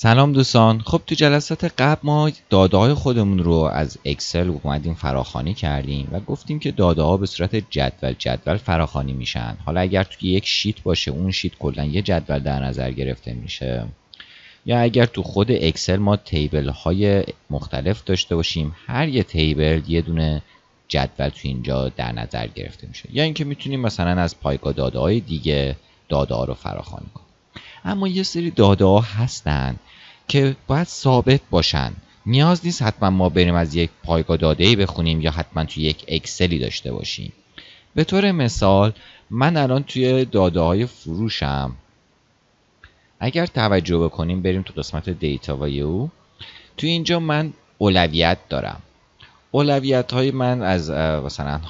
سلام دوستان. خب تو جلسات قبل ما داده های خودمون رو از اکسل اومدیم فراخانی کردیم و گفتیم که داده ها به صورت جدول جدول فراخانی میشن. حالا اگر توی یک شیت باشه اون شیت کلا یه جدول در نظر گرفته میشه. یا اگر تو خود اکسل ما تیبل های مختلف داشته باشیم هر یه تیبل یه دونه جدول تو اینجا در نظر گرفته میشه. یا اینکه می‌تونیم مثلا از پایگاه داده های دیگه داده ها رو فراخوانی کنیم. اما یه سری داده ها هستن که باید ثابت باشن. نیاز نیست حتما ما بریم از یک پایگاه داده ای بخونیم یا حتما توی یک اکسلی داشته باشیم. به طور مثال من الان توی داده های فروشم. اگر توجه بکنیم بریم تو قسمت دیتا و یو تو اینجا من اولویت دارم. اولویت های من از مثلا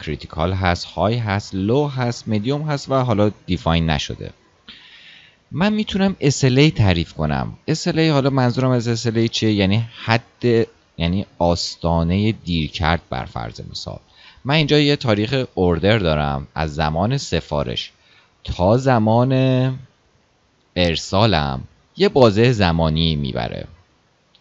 critical هست high هست low هست مدیوم هست و حالا define نشده. من می‌تونم SLA تعریف کنم. SLA حالا منظورم از SLA چیه؟ یعنی حد یعنی آستانه دیرکرد بر فرض مثال. من اینجا یه تاریخ order دارم از زمان سفارش. تا زمان ارسالم یه بازه زمانی می‌بره.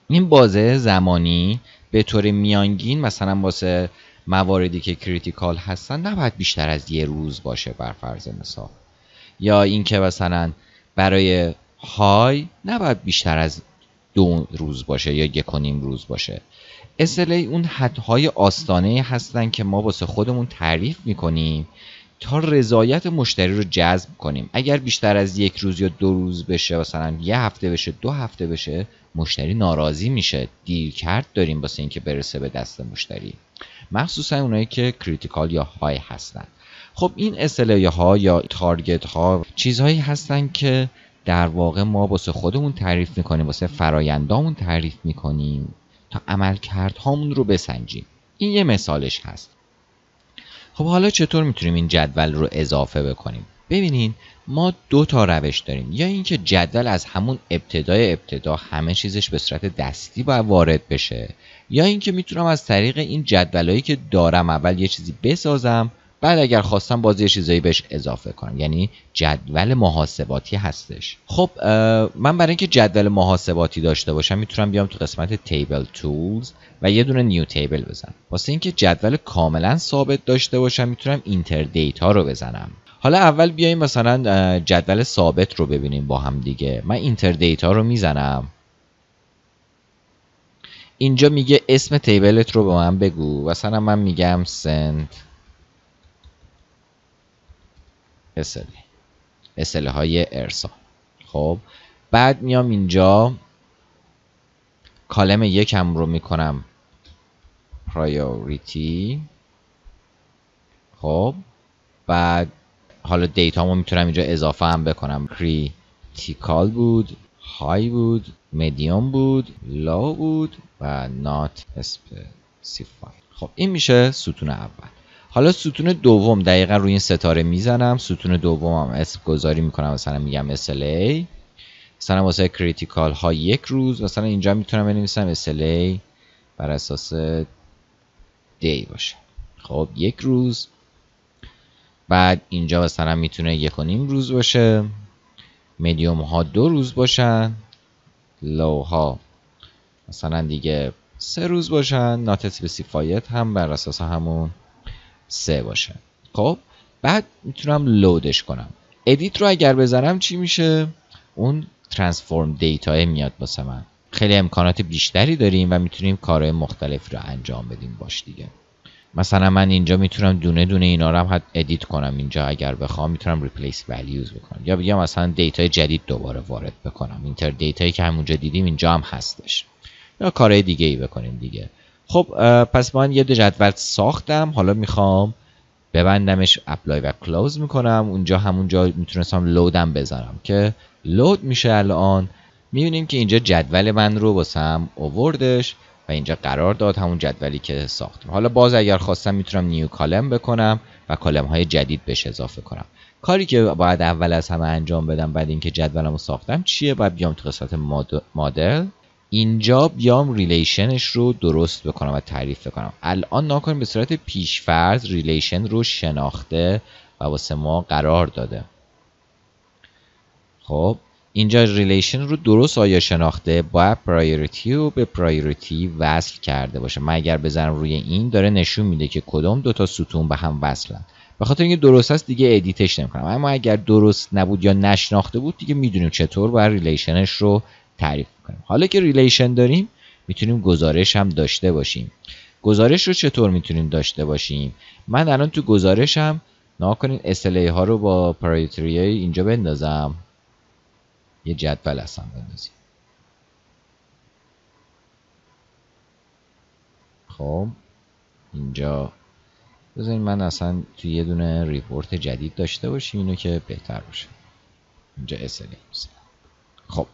این بازه زمانی به طور میانگین مثلا واسه مواردی که کریتیکال هستن نباید بیشتر از یه روز باشه بر فرض مثال. یا اینکه مثلا برای های نباید بیشتر از دو روز باشه یا یک و نیم روز باشه. SLA اون حدهای آستانه هستن که ما واسه خودمون تعریف می‌کنیم تا رضایت مشتری رو جذب کنیم. اگر بیشتر از یک روز یا دو روز بشه مثلا یه هفته بشه دو هفته بشه مشتری ناراضی میشه. دیر کرد داریم واسه اینکه برسه به دست مشتری. مخصوصا اونایی که critical یا high هستن. خب این SLA ها یا target ها چیزهایی هستن که در واقع ما واسه خودمون تعریف می‌کنیم واسه فرایندامون تعریف می‌کنیم تا عملکردهامون رو بسنجیم. این یه مثالش هست. خب حالا چطور می‌تونیم این جدول رو اضافه بکنیم؟ ببینین ما دو تا روش داریم. یا اینکه جدول از همون ابتدای ابتدا همه چیزش به صورت دستی باید وارد بشه یا اینکه می‌تونم از طریق این جدولایی که دارم اول یه چیزی بسازم بعد اگر خواستم باز یه چیزایی بهش اضافه کنم. یعنی جدول محاسباتی هستش. خب من برای اینکه جدول محاسباتی داشته باشم می‌تونم بیام تو قسمت تیبل تولز و یه دونه نیو تیبل بزنم. واسه اینکه جدول کاملا ثابت داشته باشم می‌تونم اینتر دیتا رو بزنم. حالا اول بیایم مثلا جدول ثابت رو ببینیم با هم دیگه. من Enter Data رو می‌زنم. اینجا میگه اسم تیبلت رو به من بگو. مثلا من میگم سنت SLA SLA های ارسال. خب بعد میام اینجا. column یکم رو می‌کنم. priority خب بعد حالا data مو می‌تونم اینجا اضافه هم بکنم. critical بود high بود مدیوم بود low بود و not specify خب این میشه ستون اول. حالا ستون دوم دقیقا روی این ستاره می‌زنم. ستون دوم هم اسم گذاری می‌کنم. مثلا میگم SLA مثلا واسه critical ها یک روز. مثلا اینجا می‌تونم بنویسم SLA بر اساس دی باشه. خب یک روز. بعد اینجا مثلا می‌تونه یک و نیم روز باشه. مدیوم ها دو روز باشن. low ها مثلا دیگه سه روز باشن. not specified هم بر اساس همون. سه باشه. خب بعد می‌تونم load ش کنم. edit رو اگر بذارم چی میشه؟ اون transform data میاد واسه من. خیلی امکانات بیشتری داریم و می‌تونیم کارهای مختلف رو انجام بدیم باش دیگه. مثلا من اینجا می‌تونم دونه دونه اینا رو هم edit کنم اینجا اگر بخوام می‌تونم replace values بکنم. یا بگم مثلا data جدید دوباره وارد بکنم. enter data یی که همونجا دیدیم اینجا هم هستش. یا کارهای دیگه ای بکنیم دیگه. خب پس من یه جدول ساختم. حالا می‌خوام ببندمش apply و close می‌کنم. اونجا همونجا می‌تونستم load م بذارم که load میشه الان. می‌بینیم که اینجا جدول من رو واسم اووردش و اینجا قرار داد همون جدولی که ساختم حالا باز اگر خواستم می‌تونم new column بکنم و column های جدید بهش اضافه کنم. کاری که باید اول از همه انجام بدم بعد اینکه جدولم رو ساختم چیه؟ باید بیام تو قسمت مدل. اینجا بیام relation ش رو درست بکنم و تعریف بکنم. الان ناکنیم به صورت پیشفرض relation رو شناخته و واسه ما قرار داده. خب اینجا relation رو درست آیا شناخته؟ باید priority رو به priority وصل کرده باشه. من اگر بزنم روی این داره نشون میده که کدام دوتا ستون به هم وصلن. به خاطر اینکه درست است دیگه edit ش نمی‌کنم. اما اگر درست نبود یا نشناخته بود دیگه می‌دونیم چطور باید relation ش رو تعریف کنیم حالا که relation داریم می‌تونیم گزارش هم داشته باشیم. گزارش رو چطور می‌تونیم داشته باشیم؟ من الان تو گزارشم ناکنین SLA ها رو با پرایتری اینجا بندازم. یه جدول اصلا بندازیم. خب اینجا. بذارین من اصلا توی یه دونه ریپورت جدید داشته باشیم اینو که بهتر باشه. اینجا SLA خب.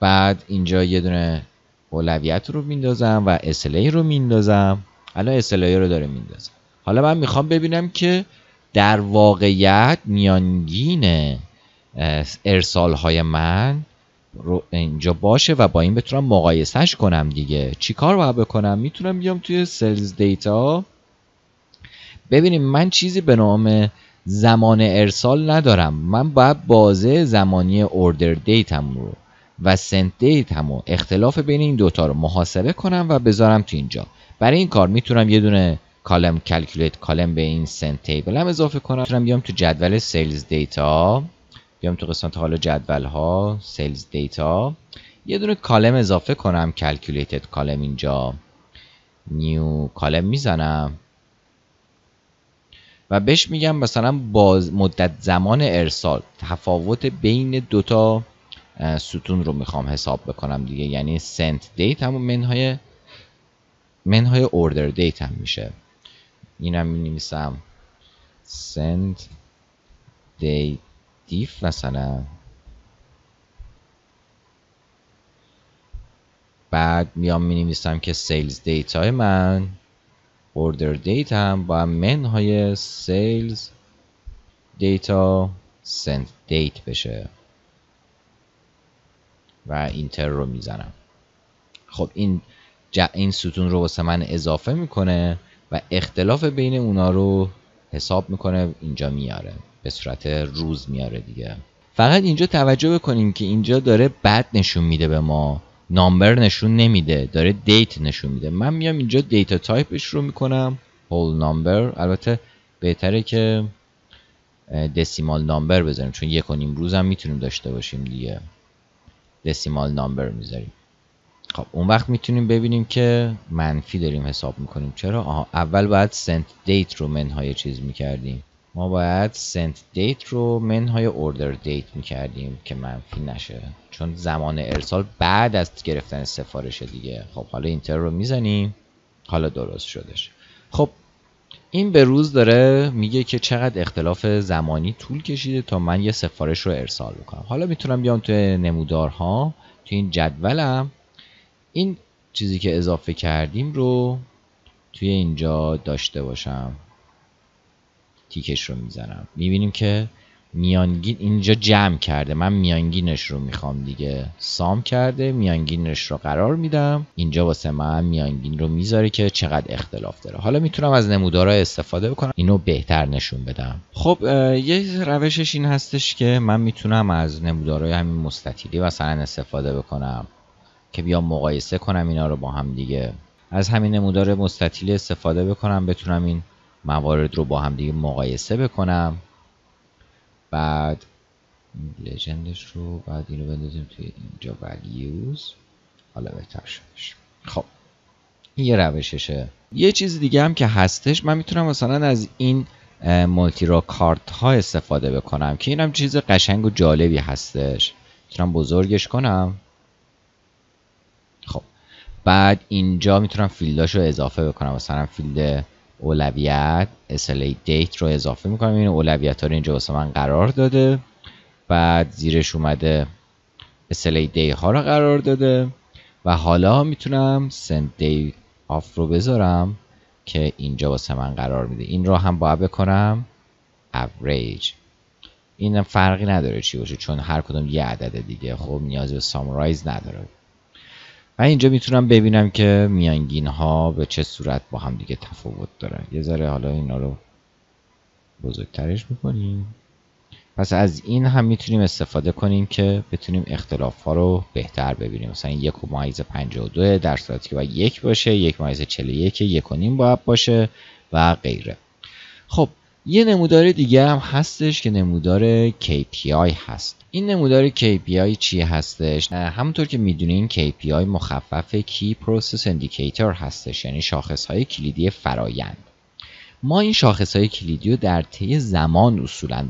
بعد اینجا یه دونه اولویت رو میندازم و SLA رو میندازم. الان SLA رو داره میندازم. حالا من می‌خوام ببینم که در واقعیت میانگین ارسال های من رو اینجا باشه و با این بتونم مقایسهش کنم دیگه. چیکار باید بکنم؟ می‌تونم بیام توی سلز دیتا. ببینیم من چیزی به نام زمان ارسال ندارم. من باید بازه زمانی اوردر دیتم رو و sent date م و اختلاف بین این دوتا رو محاسبه کنم و بذارم تو اینجا. برای این کار می‌تونم یه دونه column calculate column به این sent table هم اضافه کنم. می‌تونم بیام تو جدول sales data. بیام تو قسمت حالا جدول ها sales data. یه دونه column اضافه کنم calculated column اینجا. new column می‌زنم. و بهش میگم مثلا باز مدت زمان ارسال. تفاوت بین دوتا ستون رو می‌خوام حساب بکنم دیگه. یعنی sent date همون منهای منهای order date هم میشه. اینم می نویسم send day diff مثلا. بعد میام می نویسم که sales data من order date هم با منهای sales data send date بشه. و enter رو می‌زنم. خب این این ستون رو واسه من اضافه می‌کنه و اختلاف بین اونا رو حساب می‌کنه اینجا میاره. به صورت روز میاره دیگه. فقط اینجا توجه بکنیم که اینجا داره بد نشون میده به ما. number نشون نمیده. داره date نشون میده. من میام اینجا data type ش رو می‌کنم. whole number البته بهتره که decimal number بذاریم. چون یک و نیم روز هم می‌تونیم داشته باشیم دیگه. decimal number می‌ذاریم. خب اون وقت می‌تونیم ببینیم که منفی داریم حساب می‌کنیم. چرا؟ آها اول باید sent date رو منهای چیز می‌کردیم. ما باید sent date رو منهای order date می‌کردیم که منفی نشه. چون زمان ارسال بعد از گرفتن سفارش دیگه. خب حالا enter رو می‌زنیم. حالا درست شدش خب این به روز داره میگه که چقدر اختلاف زمانی طول کشیده تا من یه سفارش رو ارسال بکنم حالا می‌تونم بیام تو نمودارها تو این جدولم. این چیزی که اضافه کردیم رو توی اینجا داشته باشم. تیکش رو می‌زنم. می‌بینیم که میانگین اینجا جمع کرده. من میانگینش رو می‌خوام دیگه سام کرده. میانگینش رو قرار میدم. اینجا واسه من میانگین رو می‌ذاره که چقدر اختلاف داره. حالا می‌تونم از نمودارها استفاده بکنم. اینو بهتر نشون بدم. خب یه روشش این هستش که من می‌تونم از نمودارهای همین مستطیلی مثلا استفاده بکنم که بیام مقایسه کنم اینا رو با هم دیگه. از همین نمودار مستطیل استفاده بکنم بتونم این موارد رو با هم دیگه مقایسه بکنم. بعد لژندش رو بعد اینو بندازیم توی اینجا values حالا بهتر شدش. خب. این یه روششه. یه چیز دیگه هم که هستش من می‌تونم مثلا از این multi-row card ها استفاده بکنم که اینم چیز قشنگ و جالبی هستش. می‌تونم بزرگش کنم. خب. بعد اینجا می‌تونم field اش رو اضافه بکنم. مثلا field اولویت SLA date رو اضافه می‌کنم. این اولویت ها رو اینجا واسه من قرار داده. بعد زیرش اومده SLA day ها رو قرار داده. و حالا می‌تونم send day off رو بذارم که اینجا واسه من قرار میده. این رو هم باید بکنم average. این فرقی نداره چی باشه چون هر کدوم یه عدد دیگه. خب نیاز به سامرایز نداره. و اینجا می‌تونم ببینم که میانگین ها به چه صورت با هم دیگه تفاوت داره یه ذره حالا اینا رو بزرگترش می‌کنیم. پس از این هم می‌تونیم استفاده کنیم که بتونیم اختلاف ها رو بهتر ببینیم. مثلا یک و مایز 52 در صورتی که باید یک باشه یک مایز 41 یک و نیم باید باشه و غیره. خب یه نمودار دیگه هم هستش که نمودار KPI هست. این نمودار KPI چی هستش؟ همونطور که می‌دونین KPI مخفف Key Process Indicator هستش یعنی شاخص های کلیدی فرایند. ما این شاخص های کلیدی رو در طی زمان اصولا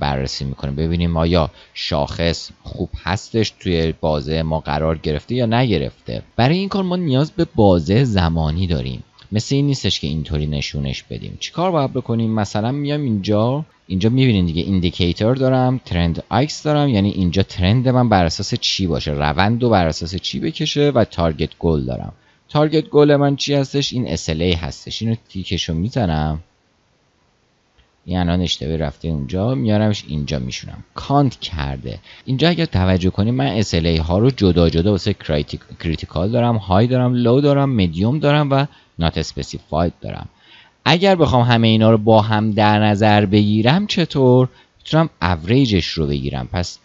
بررسی می‌کنیم. ببینیم آیا شاخص خوب هستش توی بازه ما قرار گرفته یا نگرفته. برای این کار ما نیاز به بازه زمانی داریم. مثل این نیستش که اینطوری نشونش بدیم. چیکار باید بکنیم؟ مثلا میام اینجا اینجا می‌بینید دیگه indicator دارم trend axis دارم یعنی اینجا trend من بر اساس چی باشه؟ روند و بر اساس چی بکشه و target goal دارم. target goal من چی هستش؟ این SLA هستش. اینو tick شو می‌زنم. این الان اشتباه رفته اونجا. میارمش اینجا میشونم. count کرده. اینجا اگر توجه کنیم من SLA ها رو جدا جدا واسه critical دارم high دارم low دارم مدیوم دارم و not specified دارم. اگر بخوام همه اینا رو با هم در نظر بگیرم چطور؟ می‌تونم اوریجش رو بگیرم. پس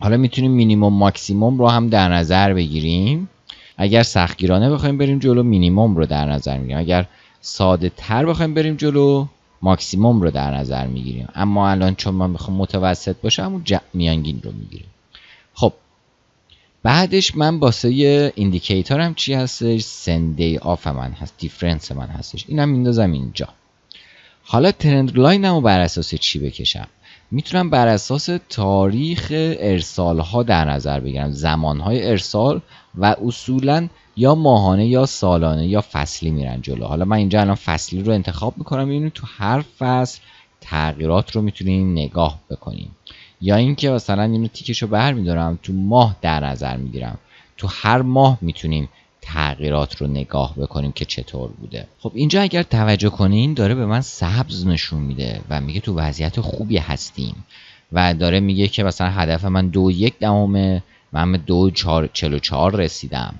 حالا می‌تونیم minimum maximum رو هم در نظر بگیریم. اگر سختگیرانه بخوایم بریم جلو مینیموم رو در نظر می‌گیریم. اگر ساده تر بخوایم بریم جلو ماکسیموم رو در نظر می‌گیریم. اما الان چون من می‌خوام متوسط باشه همون میانگین رو می‌گیریم. بعدش من باسه indicator م چی هستش؟ send day diff من هست difference من هستش. اینم میندازم اینجا. حالا trend line رو بر اساس چی بکشم؟ می‌تونم بر اساس تاریخ ارسال ها در نظر بگیرم. زمان های ارسال و اصولا یا ماهانه یا سالانه یا فصلی میرن جلو. حالا من اینجا الان فصلی رو انتخاب می‌کنم. می‌بینید تو هر فصل تغییرات رو می‌تونیم نگاه بکنیم. یا اینکه مثلا اینو تیکش رو برمیدارم تو ماه در نظر می‌گیرم. تو هر ماه می‌تونیم تغییرات رو نگاه بکنیم که چطور بوده. خب اینجا اگر توجه کنین داره به من سبز نشون میده و میگه تو وضعیت خوبی هستیم. و داره میگه که مثلا هدف من دو یک دهمه من به دو چل و چهار رسیدم.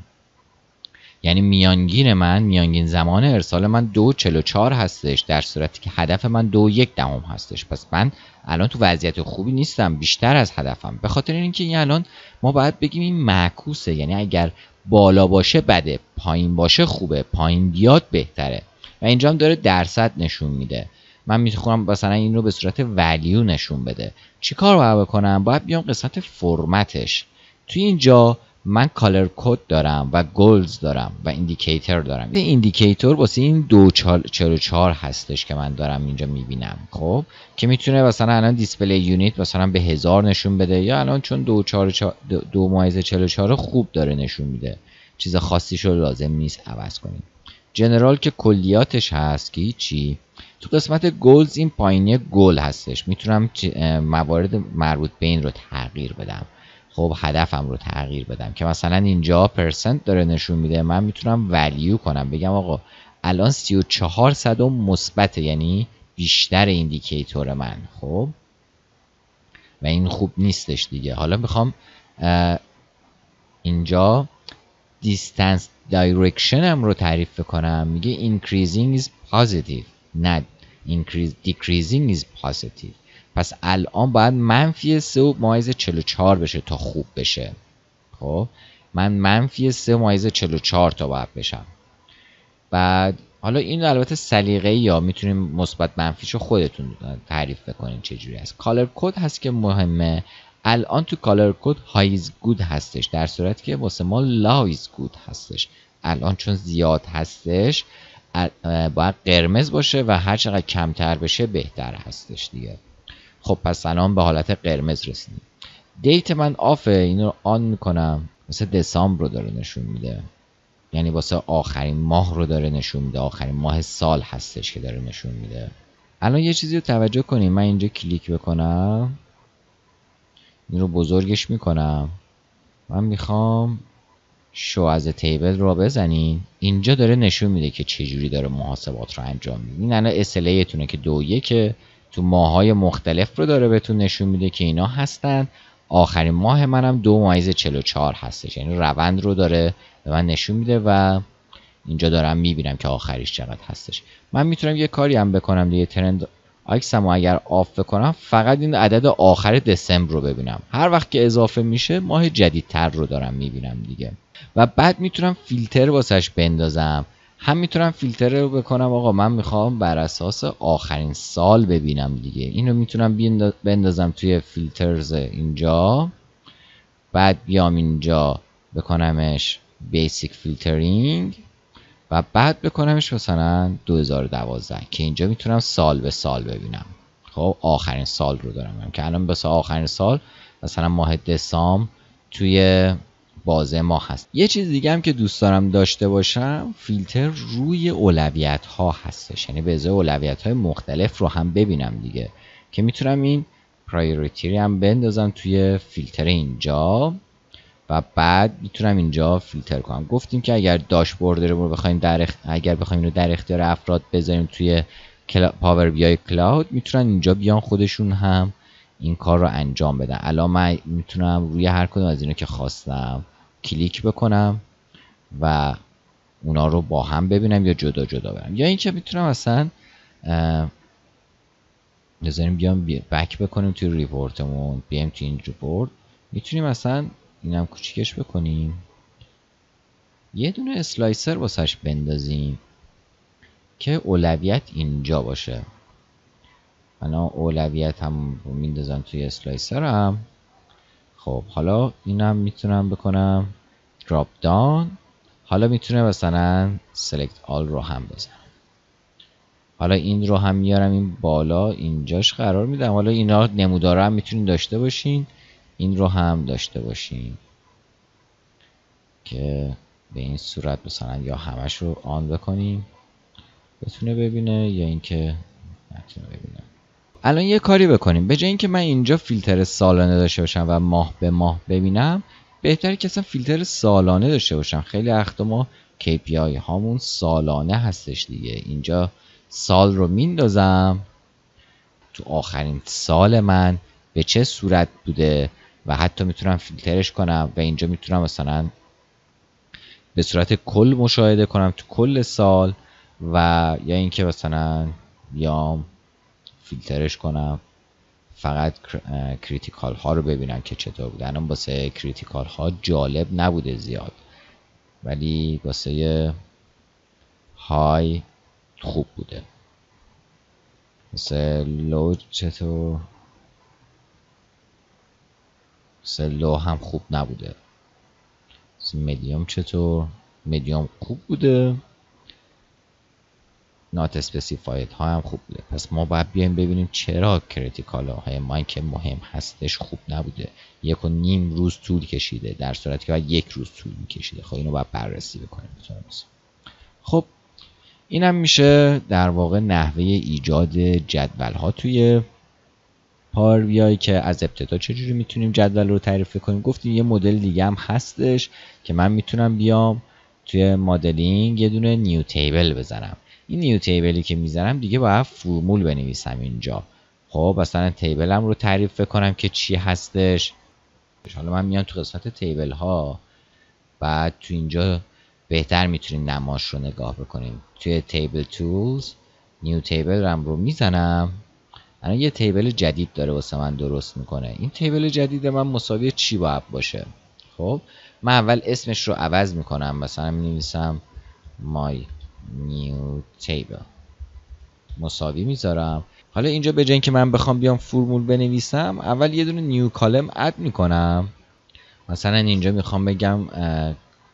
یعنی میانگین من میانگین زمان ارسال من دو چل و چهار هستش در صورتی که هدف من دو یک دهم هستش. پس من الان تو وضعیت خوبی نیستم بیشتر از هدفم. به خاطر اینکه این الان ما باید بگیم این معکوسه. یعنی اگر بالا باشه بده پایین باشه خوبه پایین بیاد بهتره. و اینجا هم داره درصد نشون میده. من می‌خوام مثلا این رو به صورت value نشون بده. چیکار باید بکنم؟ باید بیام قسمت فرمتش. توی اینجا من color code دارم و goals دارم و indicator دارم. این indicator واسه این دو چهار هستش که من دارم اینجا می‌بینم. خب؟ که می‌تونه مثلا الان دیسپلی یونیت مثلا به هزار نشون بده یا الان چون دو چهار دو مایز چهار خوب داره نشون میده. چیز خاصی رو لازم نیست عوض کنیم. جنرال که کلیاتش هست که هیچی. تو قسمت گلز این پایینی گل هستش. می‌تونم موارد مربوط به این رو تغییر بدم. خب هدفم رو تغییر بدم که مثلا اینجا پرسنت داره نشون میده من می‌تونم ولیو کنم. بگم آقا الان 34 صدم مثبت یعنی بیشتر indicator من. خب؟ و این خوب نیستش دیگه. حالا می‌خوام اینجا distance direction م رو تعریف کنم میگه increasing is positive. نه increase decreasing is positive. پس الان باید منفی 3 و minus 44 بشه تا خوب بشه. خب؟ من منفی 3 minus 44 تا باید بشم. بعد حالا این البته سلیقه‌ای یا می‌تونیم مثبت منفیشو خودتون تعریف بکنین چجوری هست. color code هست که مهمه. الان تو color code high is good هستش در صورتی که واسه ما low is good هستش. الان چون زیاد هستش باید قرمز باشه و هر چقدر کمتر بشه بهتر هستش دیگه. خب پس الان به حالت قرمز رسیدیم. دیت من آفه اینو آن می‌کنم. مثل دسامبر رو داره نشون میده. یعنی واسه آخرین ماه رو داره نشون میده. آخرین ماه سال هستش که داره نشون میده. الان یه چیزی رو توجه کنیم من اینجا کلیک بکنم. این رو بزرگش می‌کنم. من می‌خوام شو از تیبل رو بزنین. اینجا داره نشون میده که چجوری داره محاسبات رو انجام میده. این الان اسلیه تونه که دو یکه. تو ماهای مختلف رو داره بهتون نشون میده که اینا هستن. آخرین ماه منم دو مایز 44 هستش. یعنی روند رو داره به من نشون میده و اینجا دارم می‌بینم که آخریش چقدر هستش. من می‌تونم یه کاری هم بکنم دیگه. ترند آیکسم اگر آف بکنم فقط این عدد آخر دسامبر رو ببینم. هر وقت که اضافه میشه ماه جدیدتر رو دارم می‌بینم دیگه. و بعد می‌تونم فیلتر واسش بندازم. هم می‌تونم فیلتر رو بکنم آقا من می‌خوام بر اساس آخرین سال ببینم دیگه. اینو می‌تونم بندازم توی filters اینجا بعد بیام اینجا بکنمش basic filtering و بعد بکنمش مثلا 2012 که اینجا می‌تونم سال به سال ببینم. خب آخرین سال رو دارم. که الان بس آخرین سال مثلا ماه دسامبر توی بازه ما هست. یه چیز دیگه هم که دوست دارم داشته باشم فیلتر روی اولویت ها هستش. یعنی به ازای اولویت های مختلف رو هم ببینم دیگه. که می‌تونم این priority هم بندازم توی فیلتر اینجا و بعد می‌تونم اینجا فیلتر کنم. گفتیم که اگر داشبورد رو بخوایم در اگر بخوایم اینو در اختیار افراد بذاریم توی پاور بی آی cloud می‌تونن اینجا بیان خودشون هم این کار رو انجام بدن. الان من می‌تونم روی هر کدوم از اینا که خواستم کلیک بکنم و اونا رو با هم ببینم یا جدا جدا برم. یا اینکه می‌تونم اصلا بذاریم بیام back بکنیم توی report مون بیایم توی این report. می‌تونیم اصلا اینم کوچیکش بکنیم. یه دونه slicer واسش بندازیم که اولویت اینجا باشه. من اولویت هم میندازم توی اسلایسر هم خب حالا اینم می‌تونم بکنم دراپ دان حالا می‌تونه مثلا سلکت آل رو هم بزنم. حالا این رو هم میارم این بالا اینجاش قرار میدم. حالا اینا نموداره هم می‌تونین داشته باشین. این رو هم داشته باشین. که به این صورت مثلا یا همش رو آن بکنیم. بتونه ببینه یا اینکه نتونه ببینه. الان یه کاری بکنیم. به جای اینکه من اینجا فیلتر سالانه داشته باشم و ماه به ماه ببینم بهتره که اصلا فیلتر سالانه داشته باشم. خیلی وقت ما KPI هامون سالانه هستش دیگه. اینجا سال رو میندازم. تو آخرین سال من به چه صورت بوده و حتی می‌تونم فیلترش کنم و اینجا می‌تونم مثلا به صورت کل مشاهده کنم تو کل سال و یا اینکه مثلا بیام فیلترش کنم. فقط critical ها رو ببینم که چطور بوده. الان واسه critical ها جالب نبوده زیاد. ولی واسه high خوب بوده. واسه low چطور؟ واسه low هم خوب نبوده. مدیوم چطور؟ مدیوم خوب بوده. not specified ها هم خوب بوده. پس ما باید بیایم ببینیم چرا critical های ما که مهم هستش خوب نبوده. یک و نیم روز طول کشیده در صورتی که باید یک روز طول کشیده خب اینو باید بررسی بکنیم خب اینم میشه در واقع نحوه ایجاد جدول ها توی پاور بی آی که از ابتدا چجوری می‌تونیم جدول رو تعریف کنیم؟ گفتیم یه مدل دیگه هم هستش که من می‌تونم بیام توی مدلینگ یه دونه new table بزنم. این new table ی که می‌زنم دیگه باید فرمول بنویسم اینجا. خب مثلا table م رو تعریف کنم که چی هستش. حالا من میام تو قسمت table ها بعد تو اینجا بهتر می‌تونیم نماش رو نگاه بکنیم. توی table tools نیو تیبل رم رو می‌زنم. الان یه تیبل جدید داره واسه من درست می‌کنه. این تیبل جدید من مساوی چی باید باشه؟ خب من اول اسمش رو عوض می‌کنم. مثلا می my new table مساوی می‌ذارم. حالا اینجا به جای که من بخوام بیام فرمول بنویسم اول یه دونه نیو کالم اد می‌کنم. مثلا اینجا می‌خوام بگم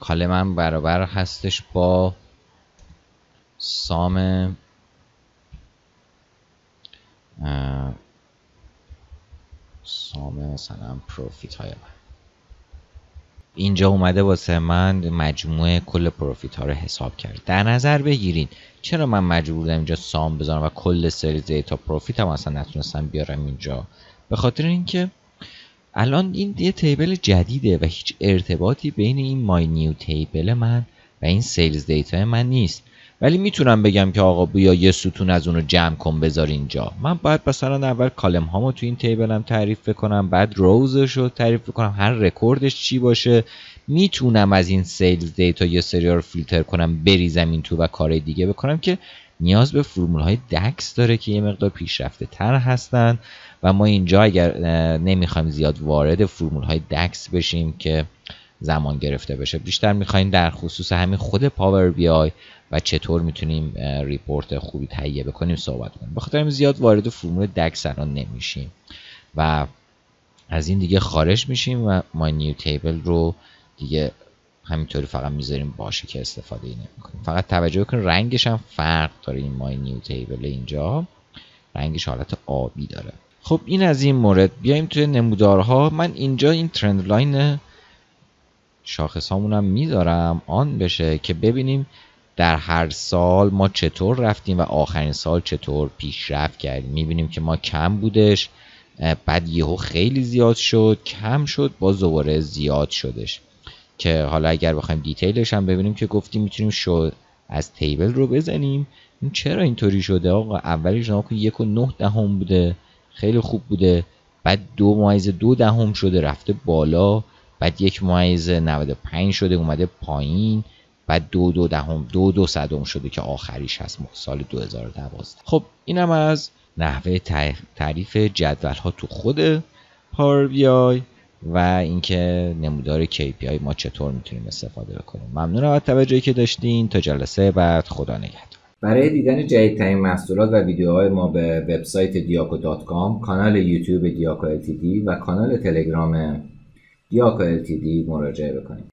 کالمم برابر هستش با sum sum مثلا profit های من. اینجا اومده واسه من مجموعه کل profit ها رو حساب کرد. در نظر بگیرین چرا من مجبور بودم اینجا sum بذارم و کل سری دیتا profit هم اصلا نتونستم بیارم اینجا؟ به خاطر اینکه الان این یه table جدیده و هیچ ارتباطی بین این my new table من و این sales data من نیست. ولی می‌تونم بگم که آقا بیا یه ستون از اونو جمع کن بذار اینجا. من باید مثلا اول column هامو تو این table م تعریف کنم بعد row ش رو تعریف کنم هر رکوردش چی باشه. می‌تونم از این sales data یه سری رو فیلتر کنم بریزم این تو و کار دیگه بکنم که نیاز به فرمول های DAX داره که یه مقدار پیشرفته تر هستن. و ما اینجا اگر نمی‌خوایم زیاد وارد فرمول های DAX بشیم که زمان گرفته بشه. بیشتر می‌خوایم در خصوص همین خود پاور بی آی و چطور می‌تونیم report خوبی تهیه بکنیم صحبت کنیم. بخاطر زیاد وارد فرمول DAX الان نمیشیم و از این دیگه خارج میشیم و ما new table رو دیگه همینطوری فقط می‌ذاریم باشه که استفاده نمی‌کنیم فقط توجه کن رنگش هم فرق داره این my new table اینجا. رنگش حالت آبی داره. خب این از این مورد. بیایم توی نمودارها. من اینجا این trend line شاخص هم می‌ذارم. آن بشه که ببینیم در هر سال ما چطور رفتیم و آخرین سال چطور پیشرفت کردیم. می‌بینیم که ما کم بودش بعد یهو خیلی زیاد شد کم شد با دوباره زیاد شدش. که حالا اگر بخوایم دیتیلش هم ببینیم که گفتیم می‌تونیم شو از تیبل رو بزنیم. این چرا اینطوری شده؟ آقا اولش نما یک و نه دهم بوده خیلی خوب بوده. بعد دو مایز دو دهم شده رفته بالا. بعد یک مایز 95 شده اومده پایین. بعد دو دو دهم دو دو صدم شده که آخریش هست سال 2012 خب اینم از نحوه تعریف جدول ها تو خود پاور بی آی و اینکه نمودار KPI ما چطور می‌تونیم استفاده بکنیم. ممنونم از توجهی که داشتین. تا جلسه بعد خدا نگهدار. برای دیدن جدیدترین محصولات و ویدیوهای ما به وبسایت کام، کانال یوتیوب دیاکو و کانال تلگرام دیاکو مراجعه بکنید